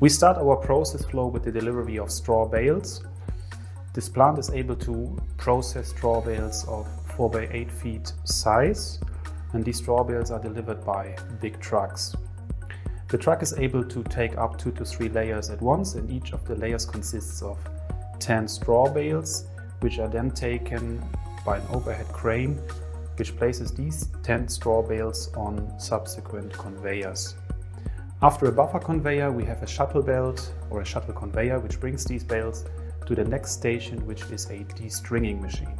We start our process flow with the delivery of straw bales. This plant is able to process straw bales of 4 by 8 feet size and these straw bales are delivered by big trucks. The truck is able to take up 2 to 3 layers at once and each of the layers consists of 10 straw bales which are then taken by an overhead crane which places these 10 straw bales on subsequent conveyors. After a buffer conveyor, we have a shuttle belt or a shuttle conveyor which brings these bales to the next station, which is a destringing machine.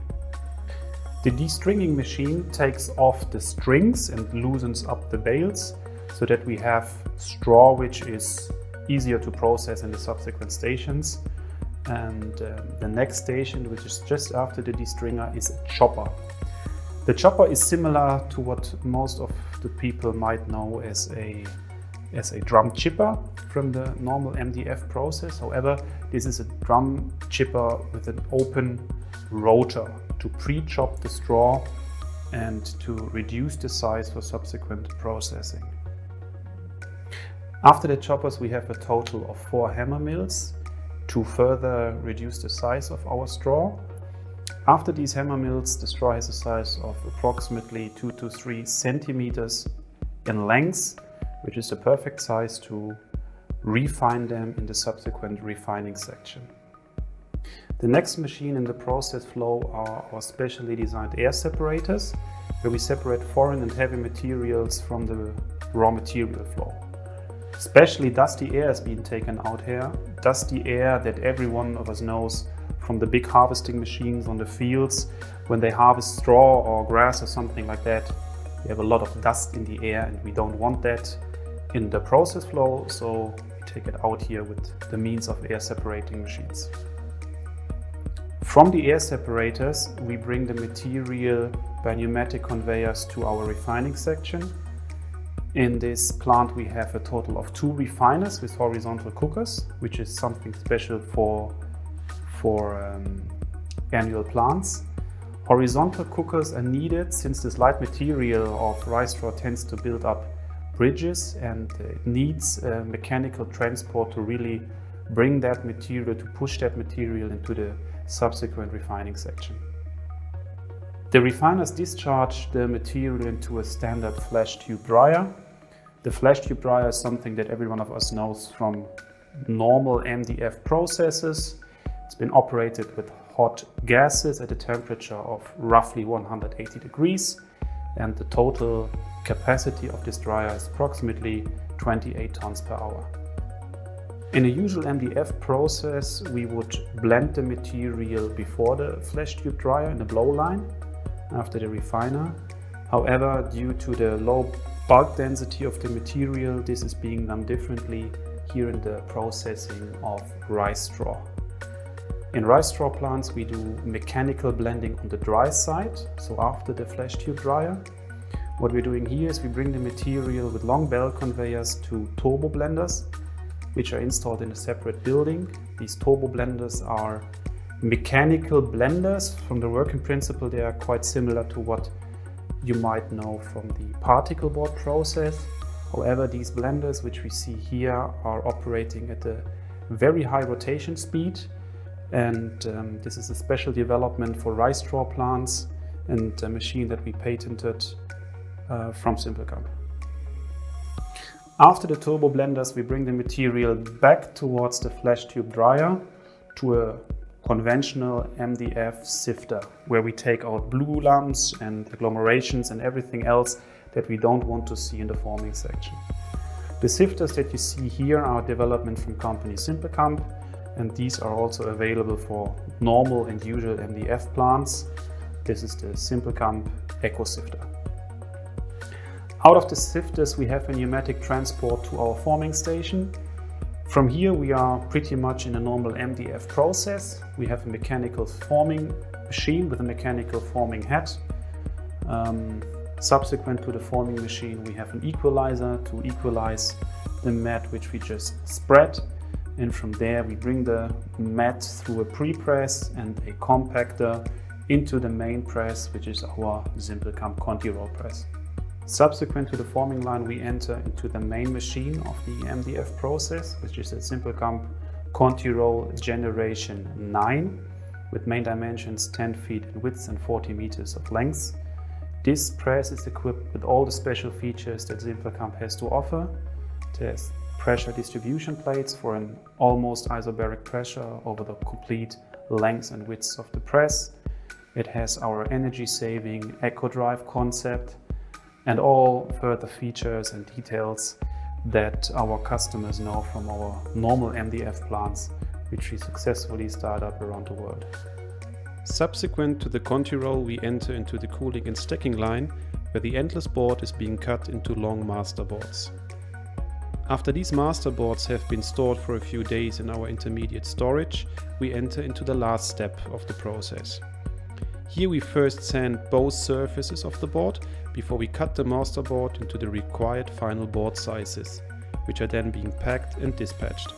The destringing machine takes off the strings and loosens up the bales so that we have straw which is easier to process in the subsequent stations. And um, the next station, which is just after the destringer, is a chopper. The chopper is similar to what most of the people might know as a as a drum chipper from the normal MDF process. However, this is a drum chipper with an open rotor to pre-chop the straw and to reduce the size for subsequent processing. After the choppers we have a total of four hammer mills to further reduce the size of our straw. After these hammer mills the straw has a size of approximately 2 to 3 centimeters in length which is the perfect size to refine them in the subsequent refining section. The next machine in the process flow are our specially designed air separators, where we separate foreign and heavy materials from the raw material flow. Especially dusty air is being taken out here, dusty air that every one of us knows from the big harvesting machines on the fields when they harvest straw or grass or something like that. We have a lot of dust in the air and we don't want that in the process flow, so we take it out here with the means of air separating machines. From the air separators, we bring the material by pneumatic conveyors to our refining section. In this plant we have a total of two refiners with horizontal cookers, which is something special for, for um, annual plants. Horizontal cookers are needed since this light material of rice straw tends to build up bridges and uh, it needs mechanical transport to really bring that material, to push that material into the subsequent refining section. The refiners discharge the material into a standard flash tube dryer. The flash tube dryer is something that every one of us knows from normal MDF processes. It's been operated with hot gases at a temperature of roughly 180 degrees and the total capacity of this dryer is approximately 28 tons per hour. In a usual MDF process, we would blend the material before the flash tube dryer in the blow line after the refiner. However, due to the low bulk density of the material, this is being done differently here in the processing of rice straw. In rice straw plants, we do mechanical blending on the dry side, so after the flash tube dryer. What we're doing here is we bring the material with long belt conveyors to turbo blenders, which are installed in a separate building. These turbo blenders are mechanical blenders. From the working principle, they are quite similar to what you might know from the particle board process. However, these blenders, which we see here, are operating at a very high rotation speed. And um, this is a special development for rice straw plants and a machine that we patented uh, from Siempelkamp. After the turbo blenders, we bring the material back towards the flash tube dryer to a conventional MDF sifter, where we take out blue lumps and agglomerations and everything else that we don't want to see in the forming section. The sifters that you see here are development from company Siempelkamp, and these are also available for normal and usual MDF plants. This is the Siempelkamp Eco Sifter. Out of the sifters we have a pneumatic transport to our forming station. From here we are pretty much in a normal MDF process. We have a mechanical forming machine with a mechanical forming head. Um, subsequent to the forming machine we have an equalizer to equalize the mat which we just spread and from there we bring the mat through a pre-press and a compactor into the main press which is our Siempelkamp Conti roll press. Subsequent to the forming line, we enter into the main machine of the MDF process, which is a Siempelkamp ContiRoll Generation 9 with main dimensions 10 feet in width and 40 meters of length. This press is equipped with all the special features that Siempelkamp has to offer. There's pressure distribution plates for an almost isobaric pressure over the complete length and width of the press. It has our energy saving Eco Drive concept and all further features and details that our customers know from our normal MDF plants, which we successfully start up around the world. Subsequent to the ContiRoll, we enter into the cooling and stacking line, where the endless board is being cut into long master boards. After these master boards have been stored for a few days in our intermediate storage, we enter into the last step of the process. Here we first sand both surfaces of the board before we cut the master board into the required final board sizes, which are then being packed and dispatched.